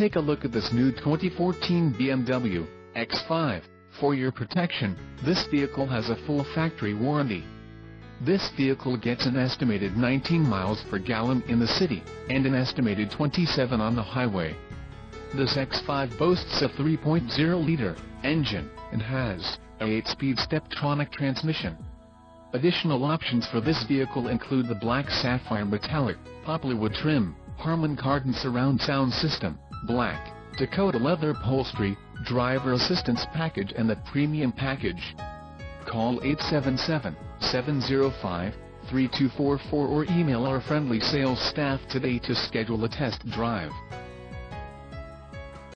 take a look at this new 2014 BMW X5. For your protection, this vehicle has a full factory warranty. This vehicle gets an estimated 19 miles per gallon in the city, and an estimated 27 on the highway. This X5 boasts a 3.0-liter engine, and has a 8-speed Steptronic transmission. Additional options for this vehicle include the black sapphire metallic, poplar wood trim, Harman Kardon surround sound system, black, Dakota leather upholstery, driver assistance package and the premium package. Call 877-705-3244 or email our friendly sales staff today to schedule a test drive.